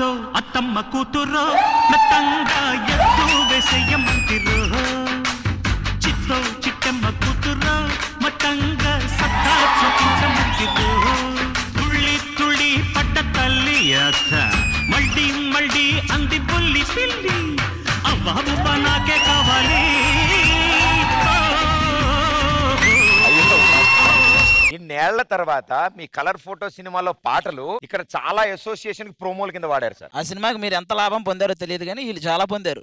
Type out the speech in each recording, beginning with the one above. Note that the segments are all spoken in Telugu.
చిట్టమ్మ కూతురు మెత్తంగా ఎత్తు వేసేయమంటిరు చిత్తో చిట్టమ్మ కూతురు మట్టంగా సత్తా చూపించమంటిరు తుళ్ళి తుళ్ళి పట్ట తల్లి అత్త మళ్ళీ మళ్ళీ అంది బుల్లి పిల్లి. అవ్వ నాకే కావాలి. ఏళ్ళ తర్వాత మీ కలర్ ఫోటో సినిమాలో పాటలు ఇక్కడ చాలా అసోసియేషన్ ప్రోమోల కింద వాడారు సార్. ఆ సినిమాకి మీరు ఎంత లాభం పొందారో తెలియదు కానీ వీళ్ళు చాలా పొందారు.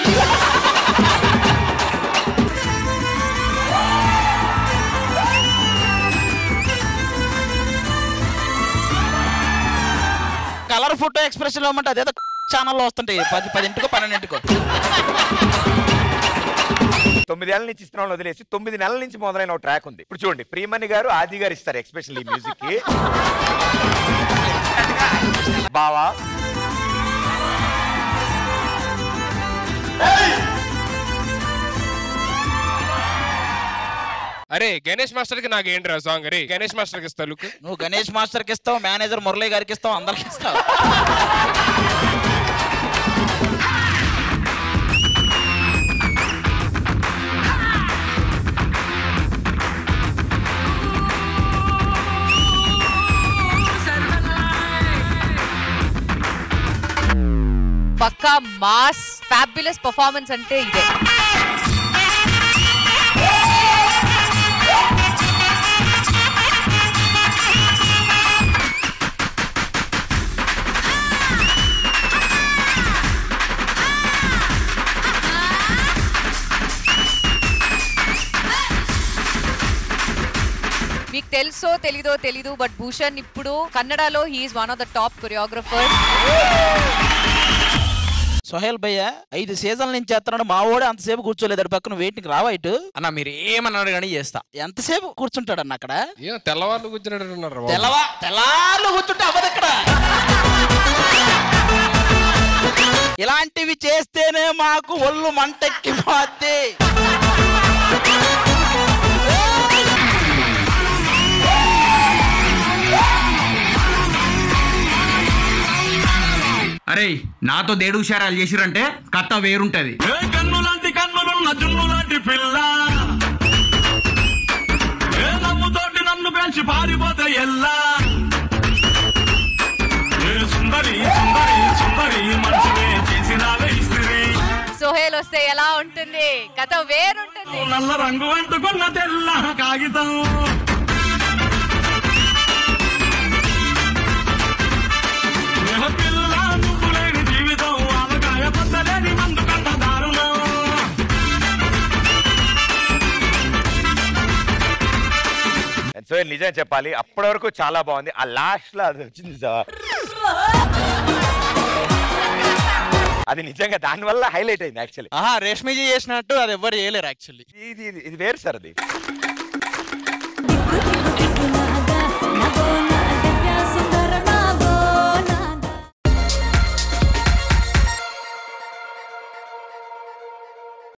కలర్ ఫోటో ఎక్స్ప్రెషన్ ఇవ్వమంటే అదేదో ఛానల్లో వస్తుంటాయి. పది పదింటికో పన్నెండింటికో. తొమ్మిదేళ్ళ నుంచి ఇస్తున్నాం వదిలేసి తొమ్మిది నెలల నుంచి మొదలైన ఒక ట్రాక్ ఉంది. ఇప్పుడు చూడండి ప్రియమణి గారు ఆది గారు ఇస్తారు ఎక్స్పెషల్ ఈ మ్యూజిక్కి బావా అరే గణేష్ మాస్టర్కి నాకు ఏంట్రా సాంగ్ అరే గణేష్ మాస్టర్కి ఇస్తా లుక్. నువ్వు గణేష్ మాస్టర్కి ఇస్తావు మేనేజర్ మురళి గారికి ఇస్తావు అందరికి ఇస్తావు. పక్కా మాస్ ఫ్యాబ్యులస్ పర్ఫార్మెన్స్ అంటే ఇదే. మీకు తెలుసో తెలీదో తెలీదు బట్ భూషణ్ ఇప్పుడు కన్నడలో he's one of the top choreographers Sohel భయ్య ఐదు సీజన్ల నుంచి చేస్తున్నాడు మా వాడు అంతసేపు కూర్చోలేదు అటు పక్కన వెయిటింగ్ రావా ఇటు? అన్న మీరు ఏమన్నాడు కానీ చేస్తా. ఎంతసేపు కూర్చుంటాడు అన్న అక్కడ కూర్చున్నట్టు ఉన్నారు తెల్లవా తెల్లార్లు కూర్చుంటే అవ్వదు ఇక్కడ. ఇలాంటివి చేస్తేనే మాకు ఒళ్ళు మంటెక్కి అరే నాతో దేడు హుషారాలు చేసిరంటే కథ వేరుంటది. కన్ను లాంటి కన్నులున్న జున్ను లాంటి పిల్ల. ఏ నమ్ముతోటి నన్ను పెంచి పారిపోతే ఎల్లా. ఏ సుందరి సుందరి సుందరి మంచిదే చేసినావే ఇస్త్రీ. సోహేల్ వస్తే ఎలా ఉంటుంది? కథ వేరుంటుంది. నల్ల రంగు అంటుకున్న తెల్ల కాగితం. సో నిజం చెప్పాలి. అప్పటి వరకు చాలా బాగుంది. ఆ లాస్ట్లో అది వచ్చింది సార్ అది నిజంగా దానివల్ల హైలైట్ అయింది యాక్చువల్లీ ఆహా రేష్మిజీ చేసినట్టు అది ఎవ్వరు చేయలేరు యాక్చువల్లీ ఇది ఇది- ఇది వేరు సార్ అది.